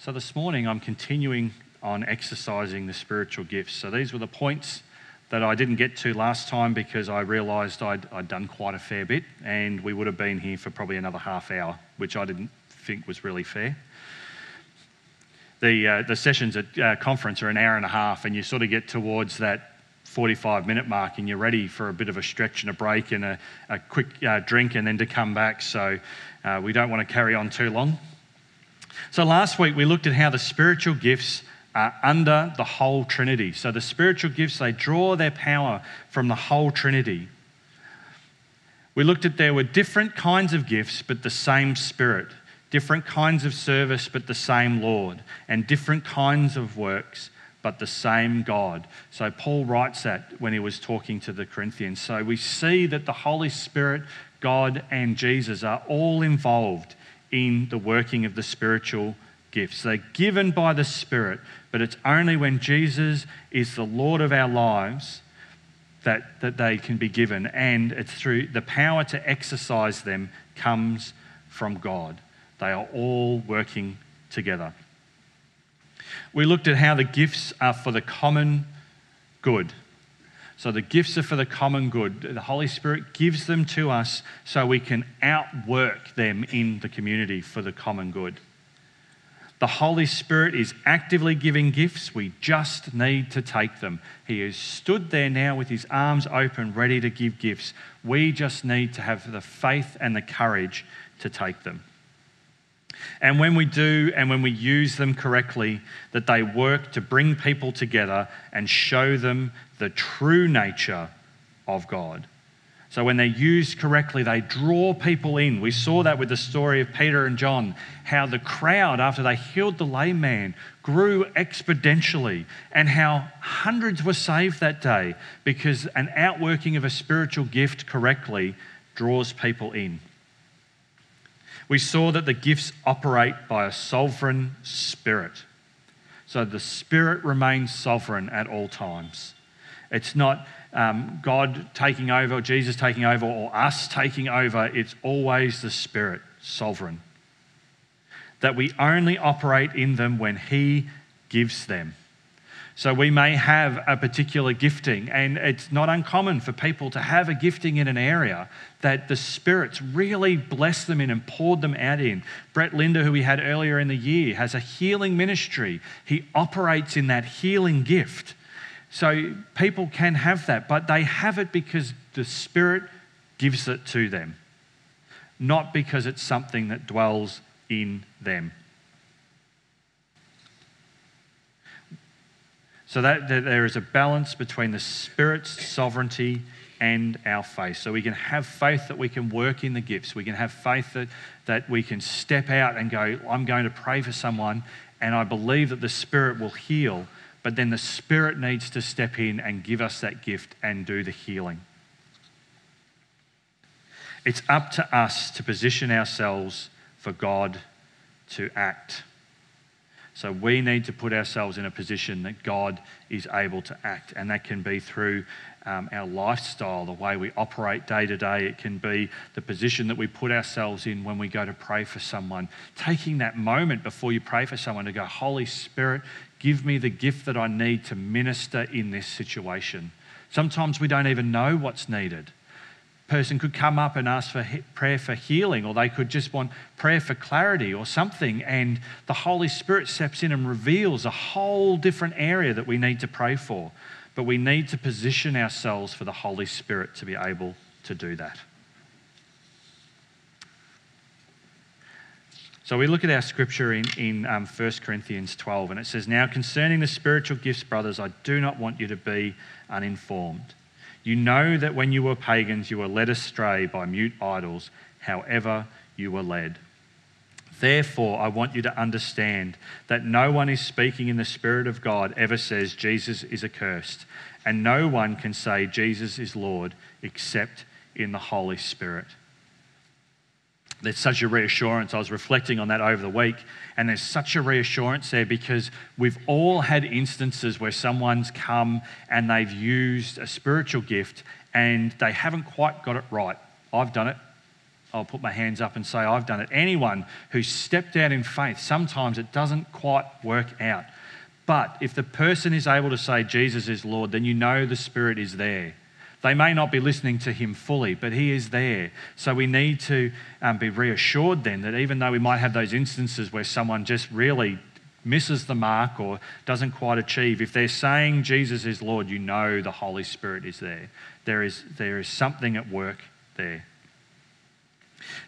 So this morning I'm continuing on exercising the spiritual gifts. So these were the points that I didn't get to last time because I realised I'd, I'd done quite a fair bit and we would have been here for probably another half hour, which I didn't think was really fair. The, uh, the sessions at uh, conference are an hour and a half, and you sort of get towards that 45 minute mark and you're ready for a bit of a stretch and a break and a, a quick uh, drink and then to come back. So uh, we don't want to carry on too long. So last week we looked at how the spiritual gifts are under the whole Trinity. So the spiritual gifts, they draw their power from the whole Trinity. We looked at there were different kinds of gifts, but the same Spirit, different kinds of service, but the same Lord, and different kinds of works, but the same God. So Paul writes that when he was talking to the Corinthians. So we see that the Holy Spirit, God, and Jesus are all involved in the working of the spiritual gifts. They're given by the Spirit, but it's only when Jesus is the Lord of our lives that, that they can be given. And it's through the power to exercise them comes from God. They are all working together. We looked at how the gifts are for the common good. So the gifts are for the common good. The Holy Spirit gives them to us so we can outwork them in the community for the common good. The Holy Spirit is actively giving gifts. We just need to take them. He has stood there now with his arms open, ready to give gifts. We just need to have the faith and the courage to take them. And when we do and when we use them correctly, that they work to bring people together and show them the true nature of God. So when they're used correctly, they draw people in. We saw that with the story of Peter and John, how the crowd, after they healed the layman, grew exponentially, and how hundreds were saved that day because an outworking of a spiritual gift correctly draws people in. We saw that the gifts operate by a sovereign spirit. So the spirit remains sovereign at all times. It's not um, God taking over, Jesus taking over, or us taking over. It's always the Spirit, sovereign. That we only operate in them when He gives them. So we may have a particular gifting, and it's not uncommon for people to have a gifting in an area that the Spirit's really blessed them in and poured them out in. Brett Linder, who we had earlier in the year, has a healing ministry. He operates in that healing gift. So people can have that, but they have it because the Spirit gives it to them, not because it's something that dwells in them. So that, that there is a balance between the Spirit's sovereignty and our faith. So we can have faith that we can work in the gifts. We can have faith that, that we can step out and go, I'm going to pray for someone, and I believe that the Spirit will heal. But then the Spirit needs to step in and give us that gift and do the healing. It's up to us to position ourselves for God to act. So we need to put ourselves in a position that God is able to act, and that can be through um, our lifestyle, the way we operate day to day. It can be the position that we put ourselves in when we go to pray for someone. Taking that moment before you pray for someone to go, Holy Spirit, give me the gift that I need to minister in this situation. Sometimes we don't even know what's needed person could come up and ask for prayer for healing, or they could just want prayer for clarity or something. And the Holy Spirit steps in and reveals a whole different area that we need to pray for. But we need to position ourselves for the Holy Spirit to be able to do that. So we look at our scripture in, in um, 1 Corinthians 12, and it says, Now concerning the spiritual gifts, brothers, I do not want you to be uninformed. You know that when you were pagans, you were led astray by mute idols, however you were led. Therefore, I want you to understand that no one is speaking in the Spirit of God ever says Jesus is accursed, and no one can say Jesus is Lord except in the Holy Spirit there's such a reassurance. I was reflecting on that over the week, and there's such a reassurance there because we've all had instances where someone's come and they've used a spiritual gift and they haven't quite got it right. I've done it. I'll put my hands up and say, I've done it. Anyone who's stepped out in faith, sometimes it doesn't quite work out. But if the person is able to say, Jesus is Lord, then you know the Spirit is there. They may not be listening to him fully, but he is there. So we need to um, be reassured then that even though we might have those instances where someone just really misses the mark or doesn't quite achieve, if they're saying Jesus is Lord, you know the Holy Spirit is there. There is, there is something at work there.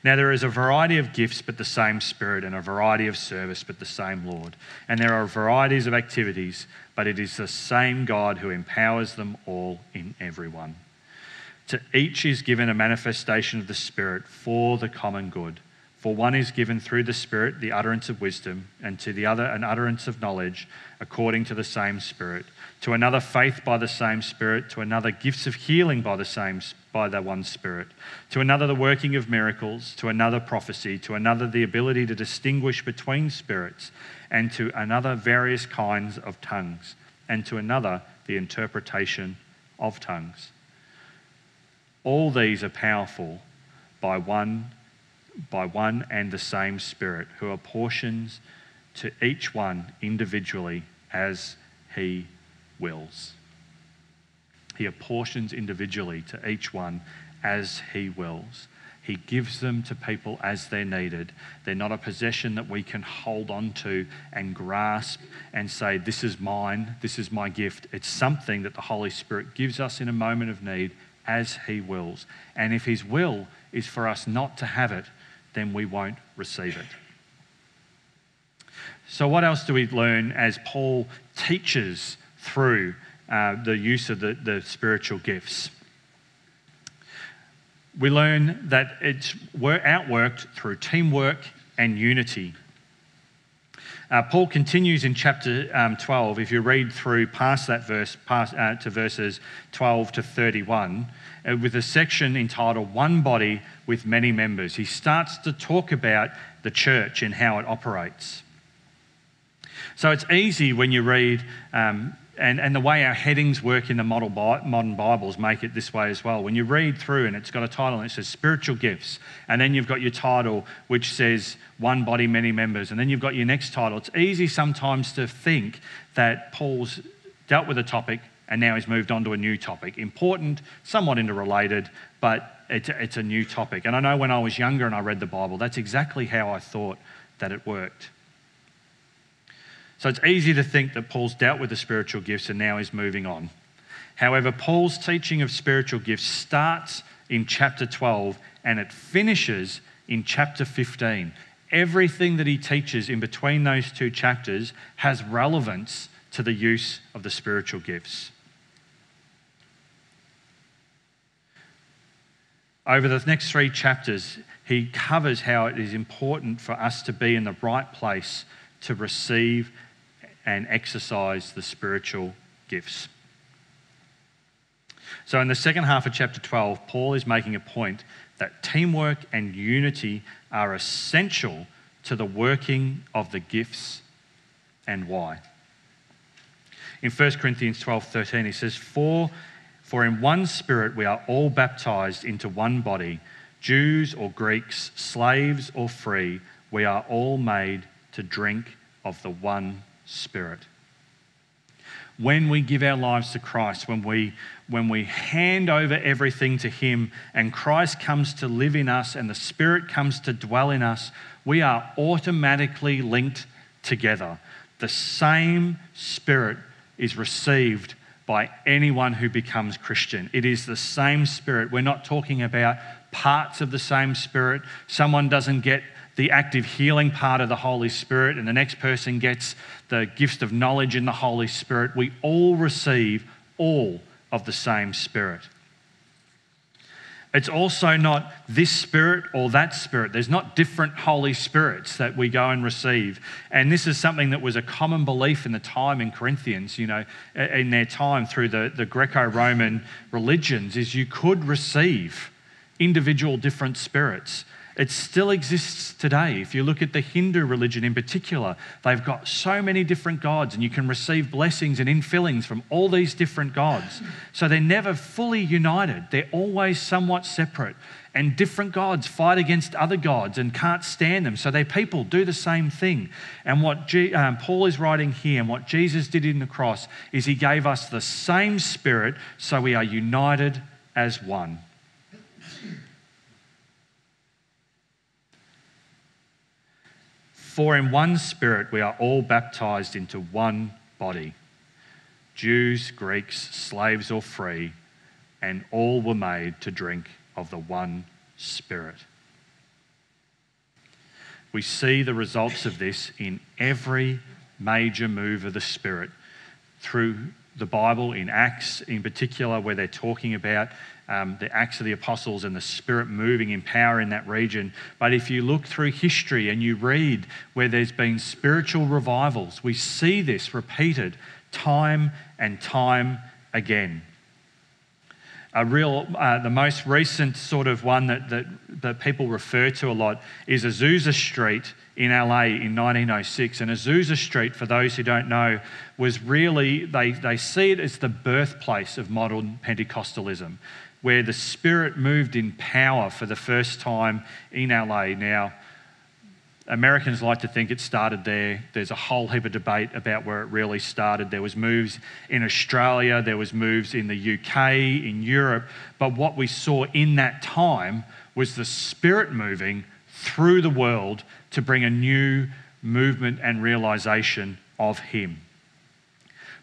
Now, there is a variety of gifts, but the same Spirit, and a variety of service, but the same Lord. And there are varieties of activities, but it is the same God who empowers them all in everyone. To each is given a manifestation of the Spirit for the common good. For one is given through the Spirit the utterance of wisdom, and to the other an utterance of knowledge according to the same Spirit. To another faith by the same Spirit, to another gifts of healing by the same by the one Spirit. To another the working of miracles, to another prophecy, to another the ability to distinguish between spirits, and to another various kinds of tongues, and to another the interpretation of tongues. All these are powerful by one by one and the same Spirit, who apportions to each one individually as he wills. He apportions individually to each one as he wills. He gives them to people as they're needed. They're not a possession that we can hold on to and grasp and say, This is mine, this is my gift. It's something that the Holy Spirit gives us in a moment of need as He wills. And if His will is for us not to have it, then we won't receive it. So, what else do we learn as Paul teaches through uh, the use of the, the spiritual gifts? We learn that it's outworked through teamwork and unity. Uh, Paul continues in chapter um, 12. If you read through past that verse, past, uh, to verses 12 to 31, uh, with a section entitled One Body with Many Members. He starts to talk about the church and how it operates. So it's easy when you read, um, and, and the way our headings work in the model modern Bibles make it this way as well. When you read through and it's got a title and it says spiritual gifts, and then you've got your title which says one body, many members, and then you've got your next title, it's easy sometimes to think that Paul's dealt with a topic and now he's moved on to a new topic. Important, somewhat interrelated, but it's, it's a new topic. And I know when I was younger and I read the Bible, that's exactly how I thought that it worked. So it's easy to think that Paul's dealt with the spiritual gifts and now he's moving on. However, Paul's teaching of spiritual gifts starts in chapter 12 and it finishes in chapter 15. Everything that he teaches in between those two chapters has relevance to the use of the spiritual gifts. Over the next three chapters, he covers how it is important for us to be in the right place to receive and exercise the spiritual gifts. So, in the second half of chapter 12, Paul is making a point that teamwork and unity are essential to the working of the gifts and why. In 1 Corinthians 12 13, he says, For for in one spirit we are all baptized into one body, Jews or Greeks, slaves or free, we are all made to drink of the one spirit. When we give our lives to Christ, when we, when we hand over everything to Him and Christ comes to live in us and the Spirit comes to dwell in us, we are automatically linked together. The same Spirit is received by anyone who becomes Christian. It is the same Spirit. We're not talking about parts of the same Spirit. Someone doesn't get the active healing part of the Holy Spirit, and the next person gets the gift of knowledge in the Holy Spirit. We all receive all of the same Spirit. It's also not this spirit or that spirit. There's not different Holy Spirits that we go and receive. And this is something that was a common belief in the time in Corinthians, you know, in their time through the, the Greco Roman religions, is you could receive individual different spirits. It still exists today. If you look at the Hindu religion in particular, they've got so many different gods, and you can receive blessings and infillings from all these different gods. So they're never fully united, they're always somewhat separate. And different gods fight against other gods and can't stand them. So their people do the same thing. And what G, um, Paul is writing here and what Jesus did in the cross is he gave us the same spirit so we are united as one. For in one spirit we are all baptized into one body Jews, Greeks, slaves, or free, and all were made to drink of the one spirit. We see the results of this in every major move of the Spirit through the Bible, in Acts in particular, where they're talking about um, the Acts of the Apostles and the Spirit moving in power in that region. But if you look through history and you read where there's been spiritual revivals, we see this repeated time and time again. A real, uh, the most recent sort of one that, that, that people refer to a lot is Azusa Street in LA in 1906. And Azusa Street, for those who don't know, was really, they, they see it as the birthplace of modern Pentecostalism where the Spirit moved in power for the first time in LA. Now, Americans like to think it started there. There's a whole heap of debate about where it really started. There was moves in Australia, there was moves in the UK, in Europe, but what we saw in that time was the spirit moving through the world to bring a new movement and realization of him.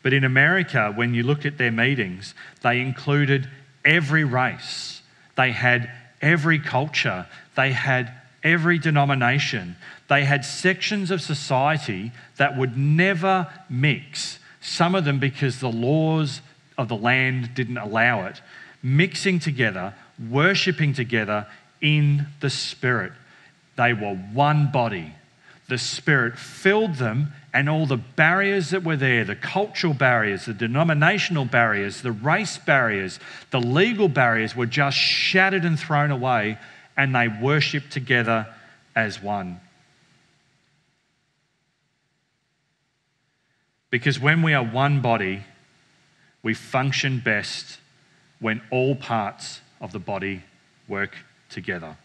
But in America, when you look at their meetings, they included every race, they had every culture, they had every denomination, they had sections of society that would never mix, some of them because the laws of the land didn't allow it, mixing together, worshipping together in the Spirit. They were one body. The Spirit filled them and all the barriers that were there the cultural barriers, the denominational barriers, the race barriers, the legal barriers were just shattered and thrown away, and they worshiped together as one. Because when we are one body, we function best when all parts of the body work together.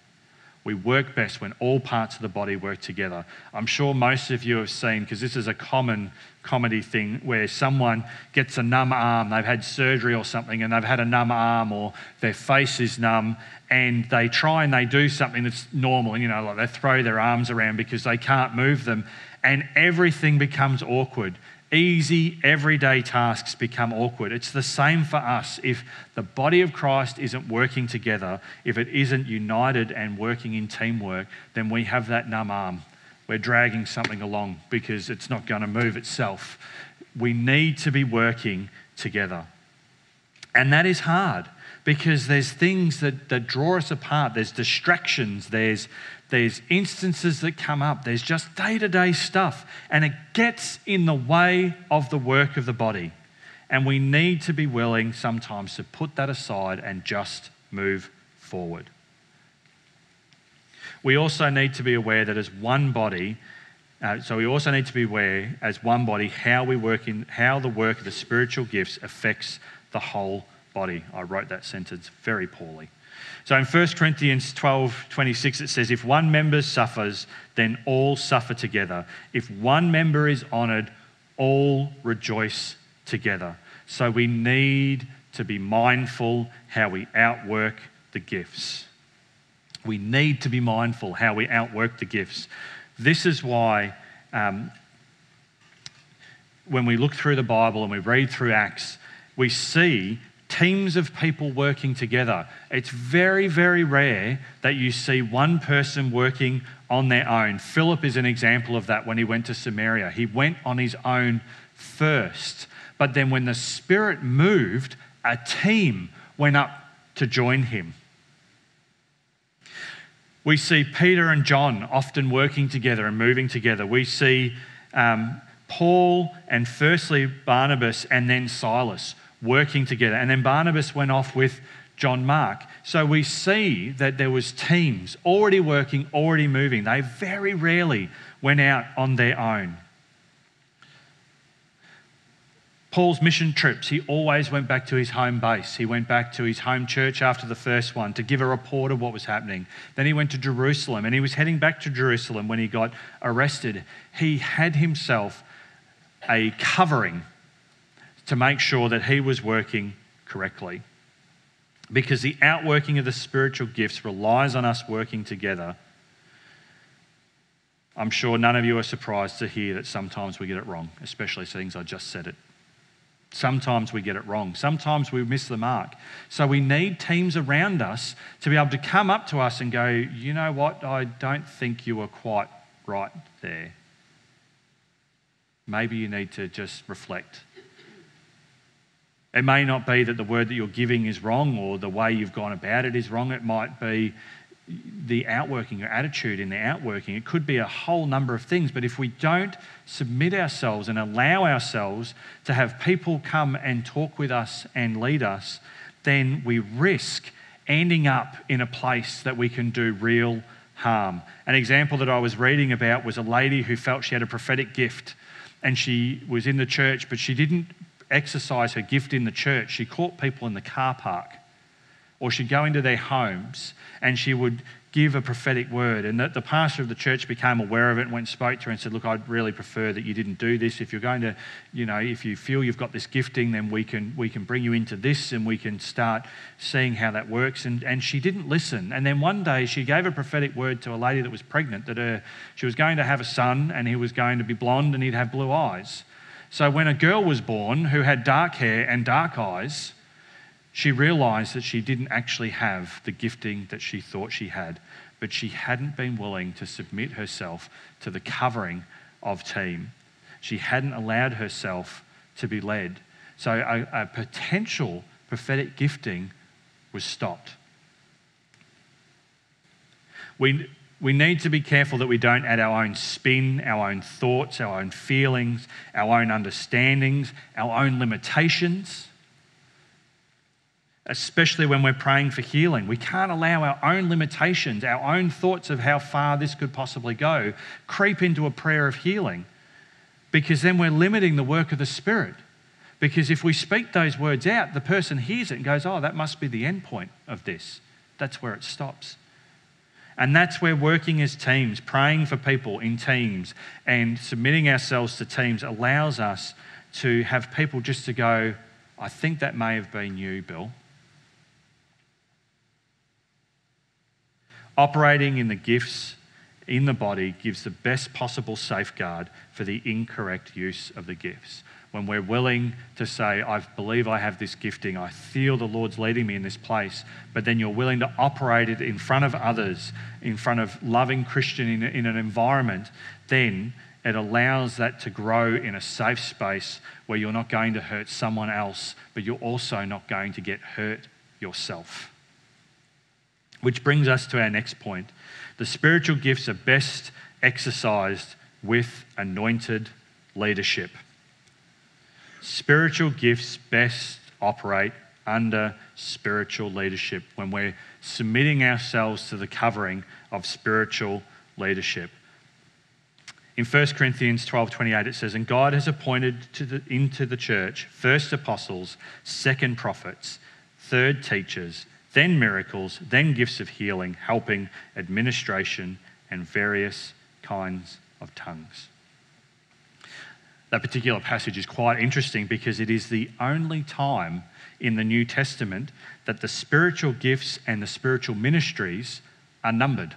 We work best when all parts of the body work together. I'm sure most of you have seen, because this is a common comedy thing, where someone gets a numb arm, they've had surgery or something, and they've had a numb arm, or their face is numb, and they try and they do something that's normal, and you know, like they throw their arms around because they can't move them, and everything becomes awkward easy, everyday tasks become awkward. It's the same for us. If the body of Christ isn't working together, if it isn't united and working in teamwork, then we have that numb arm. We're dragging something along because it's not going to move itself. We need to be working together. And that is hard because there's things that, that draw us apart. There's distractions, there's, there's instances that come up, there's just day to day stuff, and it gets in the way of the work of the body. And we need to be willing sometimes to put that aside and just move forward. We also need to be aware that as one body, uh, so we also need to be aware as one body how we work in how the work of the spiritual gifts affects the whole body. I wrote that sentence very poorly. So in 1 Corinthians 12 26, it says, If one member suffers, then all suffer together. If one member is honored, all rejoice together. So we need to be mindful how we outwork the gifts. We need to be mindful how we outwork the gifts. This is why um, when we look through the Bible and we read through Acts, we see teams of people working together. It's very, very rare that you see one person working on their own. Philip is an example of that when he went to Samaria. He went on his own first. But then when the Spirit moved, a team went up to join him. We see Peter and John often working together and moving together. We see um, Paul and firstly Barnabas and then Silas working together. And then Barnabas went off with John Mark. So we see that there was teams already working, already moving. They very rarely went out on their own. Paul's mission trips, he always went back to his home base. He went back to his home church after the first one to give a report of what was happening. Then he went to Jerusalem and he was heading back to Jerusalem when he got arrested. He had himself a covering to make sure that he was working correctly. Because the outworking of the spiritual gifts relies on us working together. I'm sure none of you are surprised to hear that sometimes we get it wrong, especially things I just said it. Sometimes we get it wrong. Sometimes we miss the mark. So we need teams around us to be able to come up to us and go, you know what, I don't think you were quite right there. Maybe you need to just reflect. It may not be that the word that you're giving is wrong or the way you've gone about it is wrong. It might be the outworking, your attitude in the outworking. It could be a whole number of things, but if we don't submit ourselves and allow ourselves to have people come and talk with us and lead us, then we risk ending up in a place that we can do real harm. An example that I was reading about was a lady who felt she had a prophetic gift and she was in the church, but she didn't exercise her gift in the church. She caught people in the car park or she'd go into their homes and she would give a prophetic word. And that the pastor of the church became aware of it and went and spoke to her and said, Look, I'd really prefer that you didn't do this. If you're going to, you know, if you feel you've got this gifting, then we can we can bring you into this and we can start seeing how that works. And and she didn't listen. And then one day she gave a prophetic word to a lady that was pregnant that her, she was going to have a son and he was going to be blonde and he'd have blue eyes. So when a girl was born who had dark hair and dark eyes, she realized that she didn't actually have the gifting that she thought she had, but she hadn't been willing to submit herself to the covering of team. She hadn't allowed herself to be led. So a, a potential prophetic gifting was stopped. We, we need to be careful that we don't add our own spin, our own thoughts, our own feelings, our own understandings, our own limitations especially when we're praying for healing. We can't allow our own limitations, our own thoughts of how far this could possibly go, creep into a prayer of healing because then we're limiting the work of the Spirit. Because if we speak those words out, the person hears it and goes, Oh, that must be the end point of this. That's where it stops. And that's where working as teams, praying for people in teams, and submitting ourselves to teams allows us to have people just to go, I think that may have been you, Bill. Operating in the gifts in the body gives the best possible safeguard for the incorrect use of the gifts. When we're willing to say, I believe I have this gifting, I feel the Lord's leading me in this place, but then you're willing to operate it in front of others, in front of loving Christian in, in an environment, then it allows that to grow in a safe space where you're not going to hurt someone else, but you're also not going to get hurt yourself. Which brings us to our next point. The spiritual gifts are best exercised with anointed leadership. Spiritual gifts best operate under spiritual leadership when we're submitting ourselves to the covering of spiritual leadership. In 1 Corinthians 12:28 it says and God has appointed the, into the church first apostles, second prophets, third teachers, then miracles, then gifts of healing, helping, administration, and various kinds of tongues. That particular passage is quite interesting because it is the only time in the New Testament that the spiritual gifts and the spiritual ministries are numbered.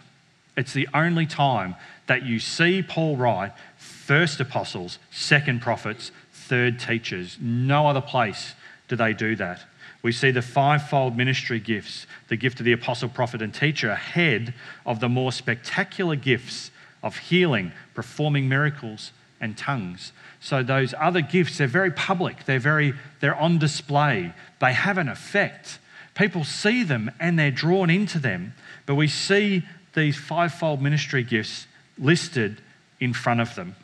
It's the only time that you see Paul write first apostles, second prophets, third teachers. No other place do they do that. We see the fivefold ministry gifts, the gift of the apostle, prophet, and teacher, ahead of the more spectacular gifts of healing, performing miracles, and tongues. So those other gifts, they're very public, they're very they're on display, they have an effect. People see them and they're drawn into them. But we see these fivefold ministry gifts listed in front of them.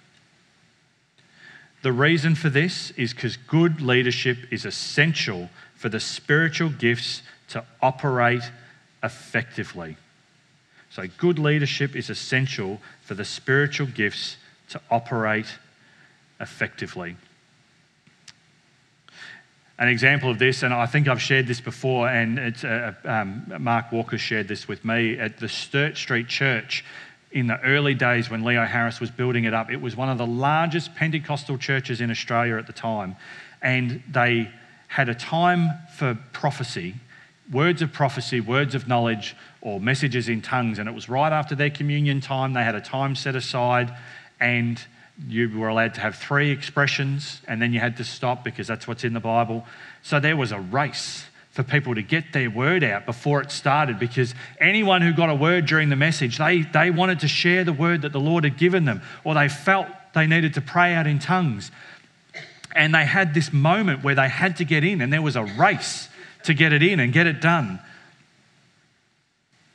The reason for this is because good leadership is essential for the spiritual gifts to operate effectively. So, good leadership is essential for the spiritual gifts to operate effectively. An example of this, and I think I've shared this before, and it's, uh, um, Mark Walker shared this with me at the Sturt Street Church in the early days when Leo Harris was building it up. It was one of the largest Pentecostal churches in Australia at the time, and they had a time for prophecy, words of prophecy, words of knowledge, or messages in tongues. And it was right after their communion time. They had a time set aside, and you were allowed to have three expressions and then you had to stop because that's what's in the Bible. So there was a race for people to get their word out before it started because anyone who got a word during the message, they, they wanted to share the word that the Lord had given them or they felt they needed to pray out in tongues. And they had this moment where they had to get in and there was a race to get it in and get it done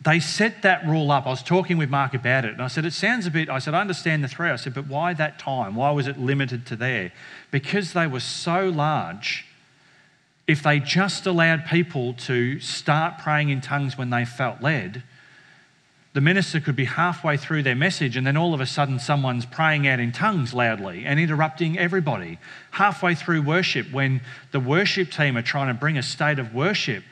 they set that rule up. I was talking with Mark about it, and I said, It sounds a bit, I said, I understand the three. I said, But why that time? Why was it limited to there? Because they were so large, if they just allowed people to start praying in tongues when they felt led, the minister could be halfway through their message, and then all of a sudden, someone's praying out in tongues loudly and interrupting everybody. Halfway through worship, when the worship team are trying to bring a state of worship,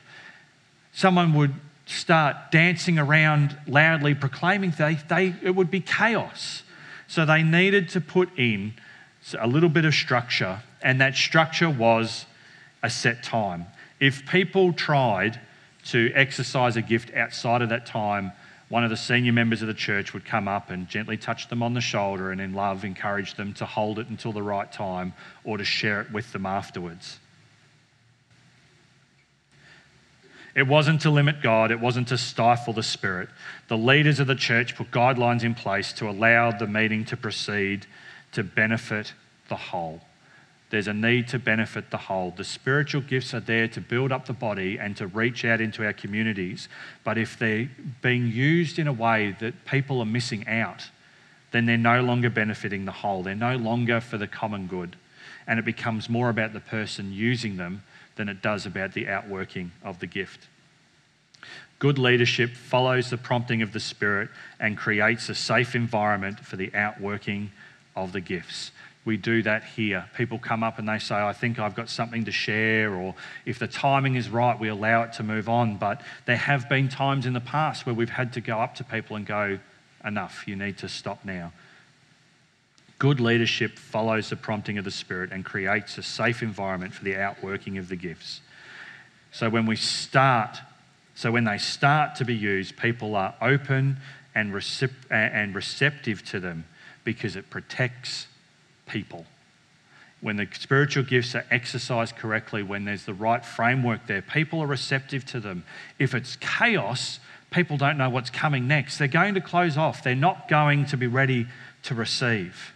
someone would start dancing around loudly proclaiming, they, they, it would be chaos. So they needed to put in a little bit of structure, and that structure was a set time. If people tried to exercise a gift outside of that time, one of the senior members of the church would come up and gently touch them on the shoulder and in love encourage them to hold it until the right time or to share it with them afterwards. It wasn't to limit God, it wasn't to stifle the Spirit. The leaders of the church put guidelines in place to allow the meeting to proceed to benefit the whole. There's a need to benefit the whole. The spiritual gifts are there to build up the body and to reach out into our communities. But if they're being used in a way that people are missing out, then they're no longer benefiting the whole. They're no longer for the common good. And it becomes more about the person using them than it does about the outworking of the gift. Good leadership follows the prompting of the Spirit and creates a safe environment for the outworking of the gifts. We do that here. People come up and they say, I think I've got something to share, or if the timing is right, we allow it to move on. But there have been times in the past where we've had to go up to people and go, Enough, you need to stop now. Good leadership follows the prompting of the Spirit and creates a safe environment for the outworking of the gifts. So when we start, so when they start to be used, people are open and, and receptive to them because it protects people. When the spiritual gifts are exercised correctly, when there's the right framework there, people are receptive to them. If it's chaos, people don't know what's coming next. They're going to close off, they're not going to be ready to receive.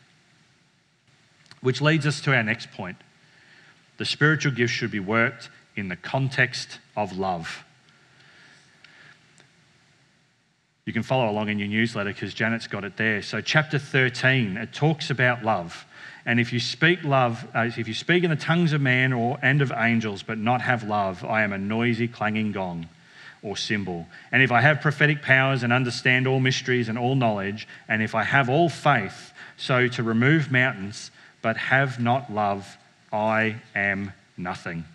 Which leads us to our next point. The spiritual gifts should be worked in the context of love. You can follow along in your newsletter because Janet's got it there. So, chapter 13, it talks about love. And if you speak love, uh, if you speak in the tongues of man or and of angels, but not have love, I am a noisy, clanging gong or cymbal. And if I have prophetic powers and understand all mysteries and all knowledge, and if I have all faith, so to remove mountains, but have not love, I am nothing.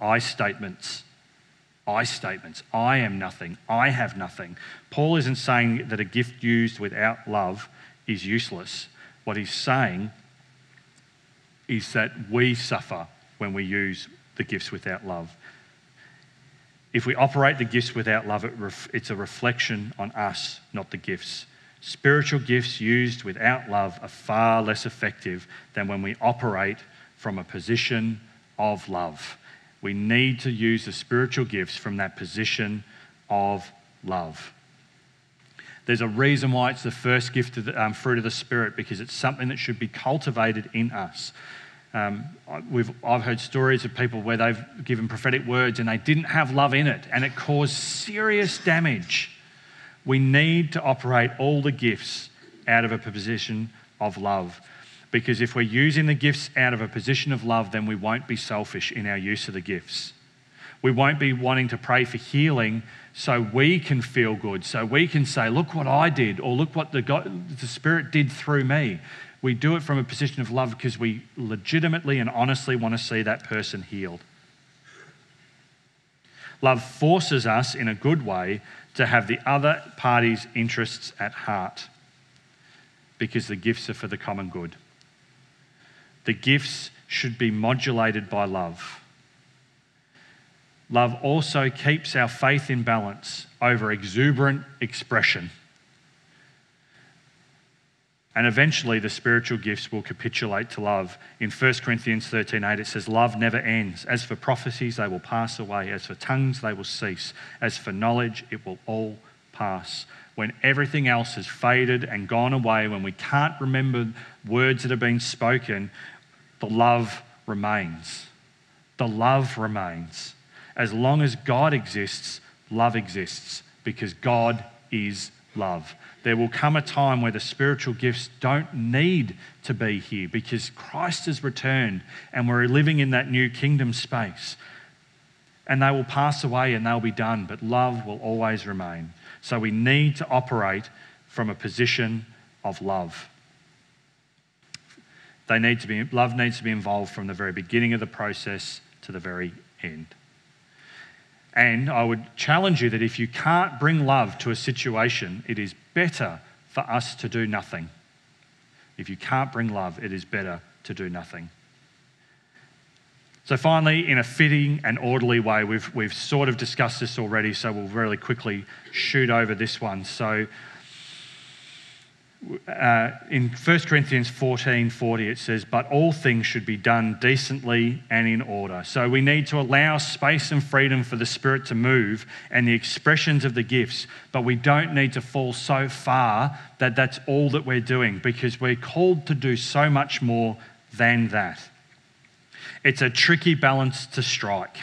I statements. I statements. I am nothing. I have nothing. Paul isn't saying that a gift used without love is useless. What he's saying is that we suffer when we use the gifts without love. If we operate the gifts without love, it's a reflection on us, not the gifts. Spiritual gifts used without love are far less effective than when we operate from a position of love. We need to use the spiritual gifts from that position of love. There's a reason why it's the first gift of the um, fruit of the Spirit because it's something that should be cultivated in us. Um, I've heard stories of people where they've given prophetic words and they didn't have love in it, and it caused serious damage we need to operate all the gifts out of a position of love. Because if we're using the gifts out of a position of love, then we won't be selfish in our use of the gifts. We won't be wanting to pray for healing so we can feel good, so we can say, Look what I did, or look what the, God, the Spirit did through me. We do it from a position of love because we legitimately and honestly want to see that person healed. Love forces us in a good way to have the other party's interests at heart because the gifts are for the common good. The gifts should be modulated by love. Love also keeps our faith in balance over exuberant expression. And eventually, the spiritual gifts will capitulate to love. In 1 Corinthians 13:8, it says, Love never ends. As for prophecies, they will pass away. As for tongues, they will cease. As for knowledge, it will all pass. When everything else has faded and gone away, when we can't remember words that have been spoken, the love remains. The love remains. As long as God exists, love exists because God is love. There will come a time where the spiritual gifts don't need to be here because Christ has returned and we're living in that new kingdom space. And they will pass away and they'll be done, but love will always remain. So we need to operate from a position of love. They need to be, love needs to be involved from the very beginning of the process to the very end. And I would challenge you that if you can't bring love to a situation, it is better for us to do nothing. If you can't bring love, it is better to do nothing. So, finally, in a fitting and orderly way, we've, we've sort of discussed this already, so we'll really quickly shoot over this one. So, uh, in 1 Corinthians 14 40, it says, But all things should be done decently and in order. So we need to allow space and freedom for the Spirit to move and the expressions of the gifts, but we don't need to fall so far that that's all that we're doing because we're called to do so much more than that. It's a tricky balance to strike.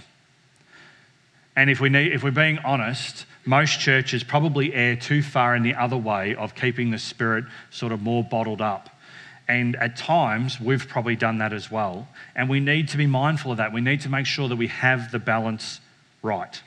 And if, we need, if we're being honest, most churches probably err too far in the other way of keeping the Spirit sort of more bottled up. And at times, we've probably done that as well. And we need to be mindful of that. We need to make sure that we have the balance right.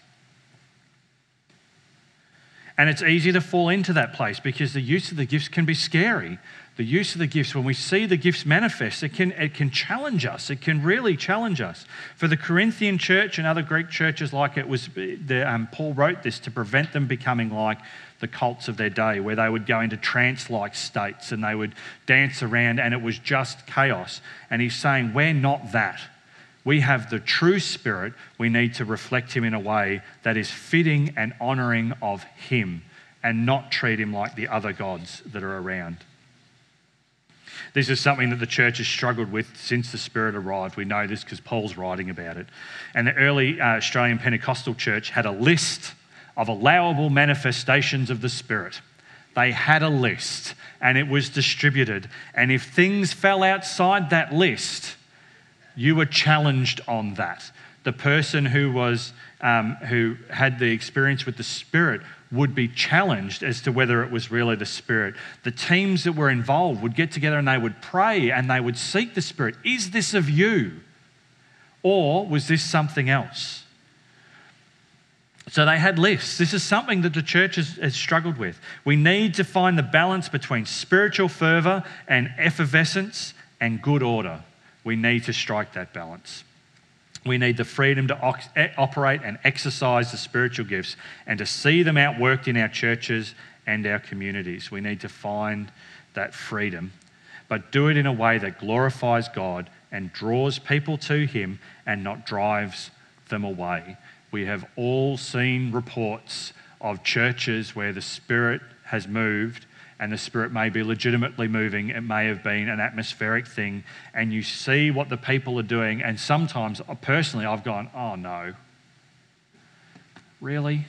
And it's easy to fall into that place because the use of the gifts can be scary the use of the gifts, when we see the gifts manifest, it can, it can challenge us. It can really challenge us. For the Corinthian church and other Greek churches like it was, the, um, Paul wrote this to prevent them becoming like the cults of their day, where they would go into trance like states and they would dance around and it was just chaos. And he's saying, We're not that. We have the true spirit. We need to reflect him in a way that is fitting and honoring of him and not treat him like the other gods that are around. This is something that the church has struggled with since the Spirit arrived. We know this because Paul's writing about it. And the early uh, Australian Pentecostal church had a list of allowable manifestations of the Spirit. They had a list and it was distributed. And if things fell outside that list, you were challenged on that. The person who was um, who had the experience with the Spirit would be challenged as to whether it was really the Spirit. The teams that were involved would get together and they would pray and they would seek the Spirit. Is this of you? Or was this something else? So they had lists. This is something that the church has, has, struggled with. We need to find the balance between spiritual fervour and effervescence and good order. We need to strike that balance. We need the freedom to eh, operate and exercise the spiritual gifts and to see them outworked in our churches and our communities. We need to find that freedom, but do it in a way that glorifies God and draws people to Him and not drives them away. We have all seen reports of churches where the Spirit has moved and the Spirit may be legitimately moving. It may have been an atmospheric thing. And you see what the people are doing. And sometimes, uh, personally, I've gone, oh no. Really?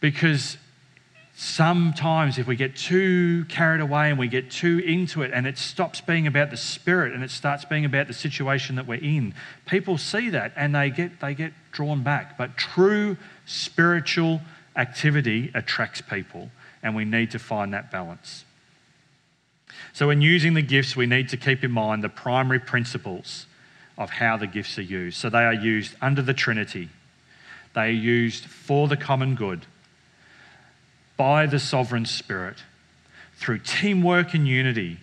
Because sometimes if we get too carried away and we get too into it and it stops being about the spirit and it starts being about the situation that we're in people see that and they get they get drawn back but true spiritual activity attracts people and we need to find that balance. So, in using the gifts, we need to keep in mind the primary principles of how the gifts are used. So they are used under the Trinity, they are used for the common good, by the sovereign Spirit, through teamwork and unity,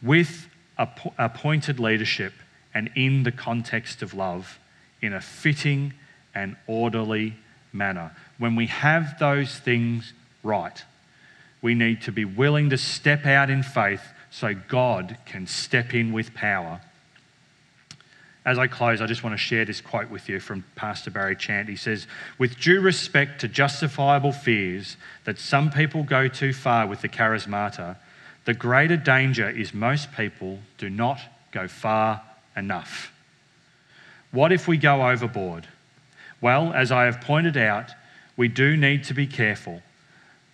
with appointed leadership, and in the context of love, in a fitting and orderly manner. When we have those things right, we need to be willing to step out in faith so God can step in with power. As I close, I just want to share this quote with you from Pastor Barry Chant. He says, With due respect to justifiable fears that some people go too far with the charismata, the greater danger is most people do not go far enough. What if we go overboard? Well, as I have pointed out, we do need to be careful,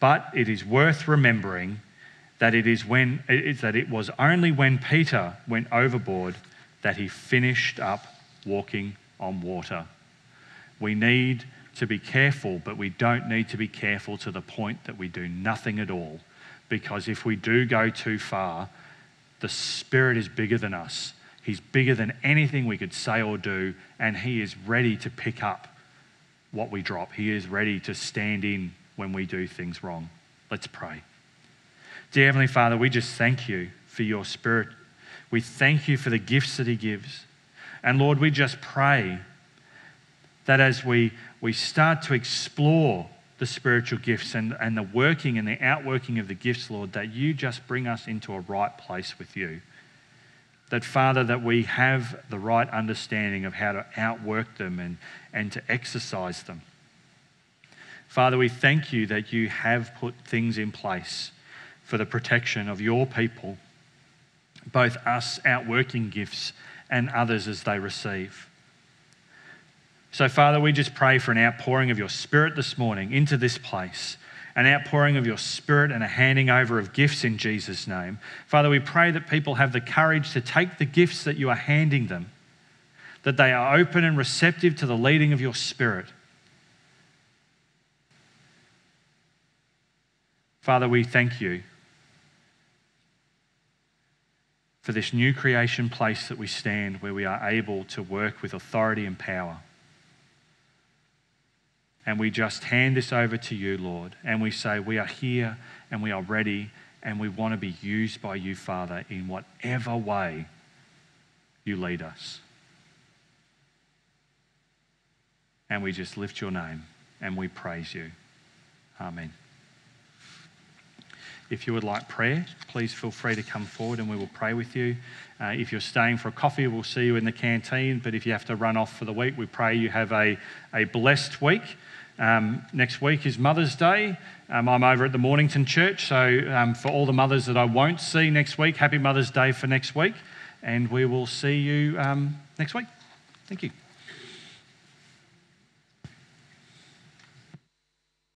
but it is worth remembering that it is when it's that it was only when Peter went overboard that he finished up walking on water. We need to be careful, but we don't need to be careful to the point that we do nothing at all. Because if we do go too far, the Spirit is bigger than us. He's bigger than anything we could say or do, and He is ready to pick up what we drop. He is ready to stand in when we do things wrong. Let's pray. Dear Heavenly Father, we just thank you for your Spirit. We thank you for the gifts that He gives. And Lord, we just pray that as we, we start to explore the spiritual gifts and, and the working and the outworking of the gifts, Lord, that you just bring us into a right place with you. That, Father, that we have the right understanding of how to outwork them and, and to exercise them. Father, we thank you that you have put things in place for the protection of your people, both us outworking gifts and others as they receive. So, Father, we just pray for an outpouring of your Spirit this morning into this place an outpouring of your spirit and a handing over of gifts in Jesus' name. Father, we pray that people have the courage to take the gifts that you are handing them, that they are open and receptive to the leading of your spirit. Father, we thank you for this new creation place that we stand where we are able to work with authority and power. And we just hand this over to you, Lord. And we say, We are here and we are ready and we want to be used by you, Father, in whatever way you lead us. And we just lift your name and we praise you. Amen. If you would like prayer, please feel free to come forward and we will pray with you. Uh, if you're staying for a coffee, we'll see you in the canteen. But if you have to run off for the week, we pray you have a, a blessed week. Um, next week is Mother's Day. Um, I'm over at the Mornington Church, so um, for all the mothers that I won't see next week, happy Mother's Day for next week, and we will see you um, next week. Thank you.